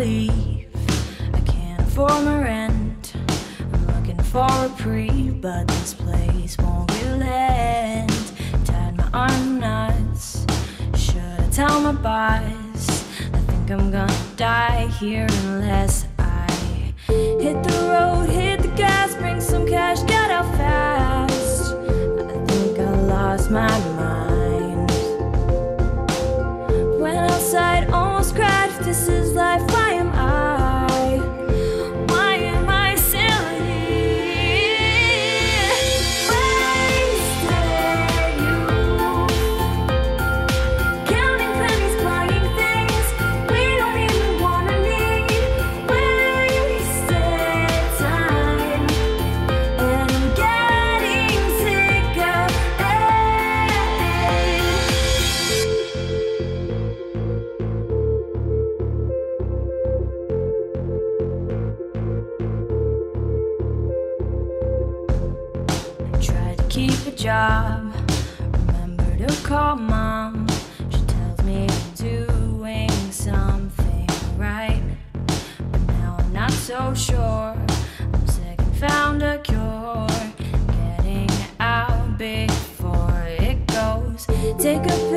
leave. I can't afford my rent. I'm looking for a pre, but this place won't relent. Tied my arm knots. Should I tell my boss? I think I'm gonna die here unless I hit the road. job. Remember to call mom. She tells me I'm doing something right. But now I'm not so sure. I'm sick and found a cure. Getting out before it goes. Take a